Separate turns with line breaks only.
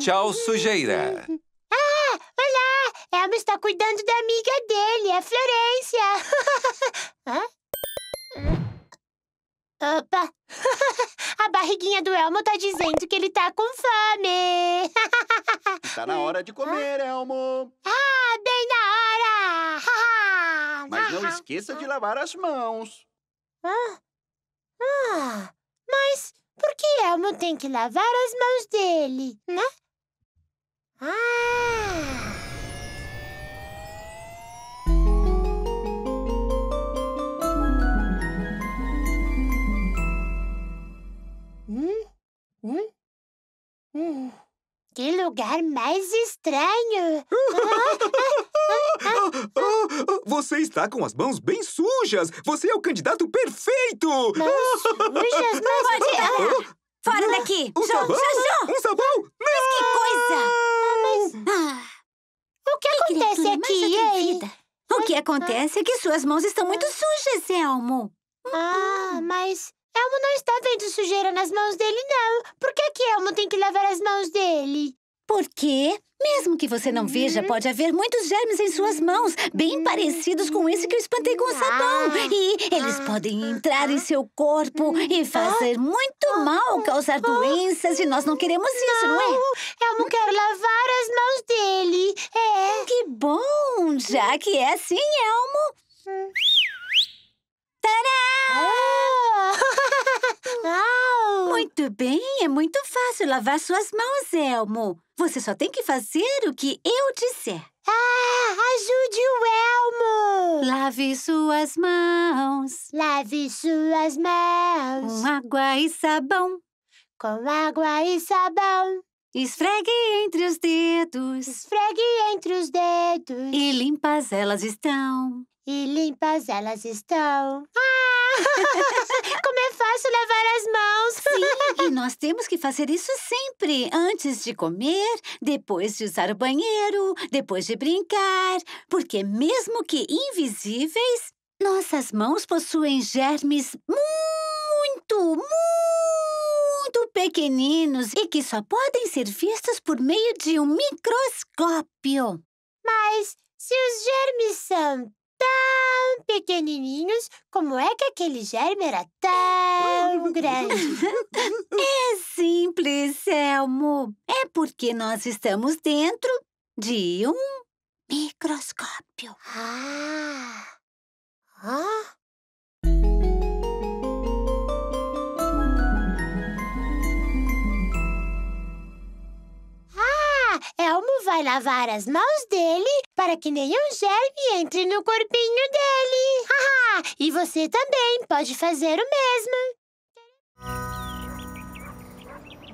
Tchau, sujeira.
Ah, olá! Elmo está cuidando da amiga dele, a Florência. Hã? Opa! A barriguinha do Elmo tá dizendo que ele tá com fome.
Está na hora de comer, Elmo.
Ah, bem na hora!
Mas não esqueça de lavar as mãos.
Ah, ah, mas por que Elmo tem que lavar as mãos dele, né? Hum? Hum. Que lugar mais estranho!
Ah, Você está com as mãos bem sujas! Você é o candidato perfeito!
Mãos sujas, mas...
Pode... Ah, fora daqui!
Um sabão? Um sabão?
Que coisa! Ah,
O que
que
acontece aqui, hein?
O que acontece é que suas mãos estão muito sujas, Elmo.
Ah, mas Elmo não está vendo sujeira nas mãos dele, não. Por Elmo tem que lavar as mãos dele?
Porque, mesmo que você não veja, pode haver muitos germes em suas mãos, bem parecidos com esse que eu espantei com o sabão. E eles podem entrar em seu corpo e fazer muito mal, causar doenças, e nós não queremos isso, não é?
Elmo quer lavar as mãos dele. É.
Que bom! Já que é assim, Elmo.
Ah! Au!
Muito bem, é muito fácil lavar suas mãos, Elmo. Você só tem que fazer o que eu disser.
Ah, ajude o Elmo!
Lave suas mãos
Lave suas mãos
com água e sabão.
com água e sabão.
Esfregue entre os dedos
Esfregue entre os dedos
e limpas elas estão.
e limpas elas estão. Ah! Como é fácil lavar as mãos!
Sim, e nós temos que fazer isso sempre. Antes de comer, depois de usar o banheiro, depois de brincar. Porque, mesmo que invisíveis, nossas mãos possuem germes muito, muito pequeninos e que só podem ser vistos por meio de um microscópio.
Mas se os germes são tão pequenininhos, como é que aquele germe era tão grande?
É simples, Elmo. É porque nós estamos dentro de um microscópio.
Ah! Vai lavar as mãos dele para que nenhum germe entre no corpinho dele. Haha! E você também pode fazer o mesmo.